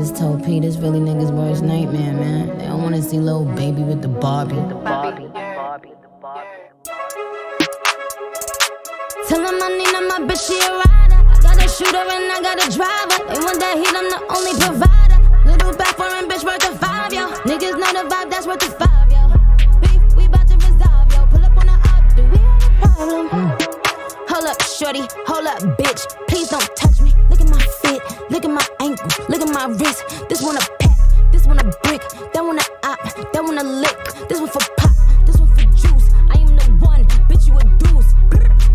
just told Pete it's really niggas' worst nightmare, man. They don't wanna see Lil Baby with the Barbie. The Barbie. Tell him I need my bitch, she a rider. I got a shooter and I got a driver. They want that heat, I'm the only provider. Little back foreign bitch worth a five, yo. Niggas know the vibe, that's worth a five, yo. Beef, we bout to resolve, yo. Pull up on the up, do we have a problem? Mm. Hold up, shorty, hold up, bitch. Please don't touch me. Look at my fit, look at my ankle, look at my wrist. This one a pack, this one a brick, that one a op, that one a lick. This one for pop, this one for juice. I am the one, bitch, you a deuce.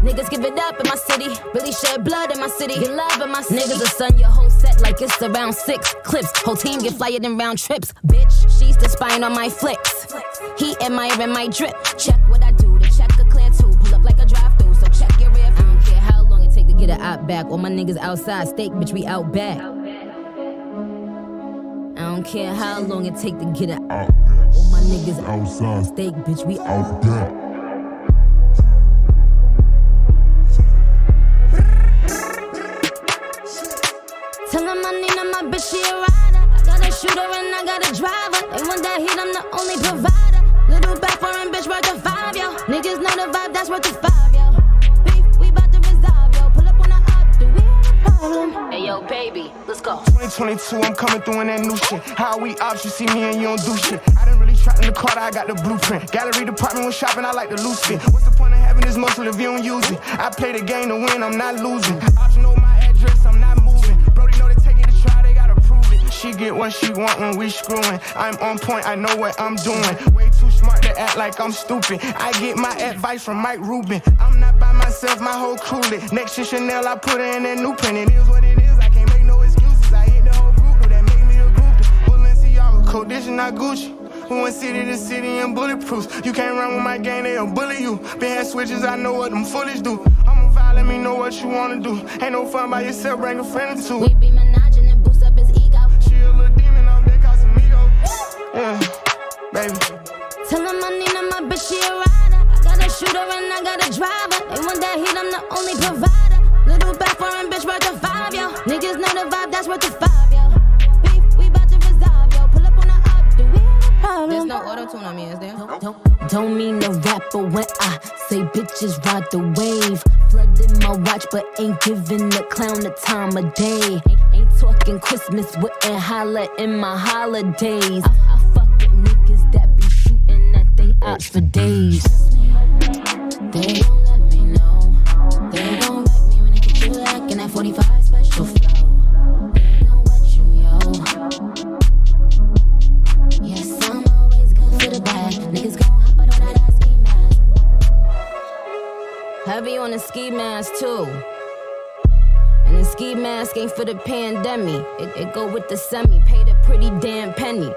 Niggas give it up in my city. Really shed blood in my city. Get love in my city. Niggas will sun your whole set like it's around six clips. Whole team get flyer in round trips. Bitch, she's the spine on my flicks. He admiring my drip. Check get it out back. All my niggas outside. Steak, bitch, we out back. I don't care how long it take to get it out. All my niggas outside. Steak, bitch, we out back. Tell him I need my bitch, she a rider. I got a shooter and I got a driver. They want that heat, I'm the only provider. Little back foreign bitch worth a five, yo. Niggas know the vibe, that's worth a five, baby, let's go. 2022, I'm coming through in that new shit. How we ops, you see me and you don't do shit. I didn't really try in the Carter, I got the blueprint. Gallery department when shopping, I like the loose fit. What's the point of having this muscle if you don't use it? I play the game to win, I'm not losing. Ops know my address, I'm not moving. Brody know they take it to try, they gotta prove it. She get what she want when we screwing. I'm on point, I know what I'm doing. Way too smart to act like I'm stupid. I get my advice from Rick Rubin. I'm not by myself, my whole crew lit. Next to Chanel, I put her in that new print. It is what it is, this and not Gucci. We went city to city and bulletproofs. You can't run with my gang, they'll bully you. Been had switches, I know what them foolish do. I'm a vibe, let me know what you wanna do. Ain't no fun by yourself, bring a friend or two. We be menaging and boost up his ego. She a little demon off that Casamigo. Yeah, baby. Tell him I need my bitch, she a rider. I got a shooter and I got a driver. They want that heat, I'm the only provider. Little back foreign bitch worth a five, yo. Niggas know the vibe, that's worth a five, have? There's no auto tune on me, is there? Don't, don't mean to rap, but when I say bitches ride the wave, flooding my watch, but ain't giving the clown the time of day. Ain't, ain't talking Christmas, wouldn't holla in my holidays. I, I fuck with niggas that be shooting at they ops for days. They Heavy on the ski mask too. And the ski mask ain't for the pandemic. It, it go with the semi. Paid a pretty damn penny.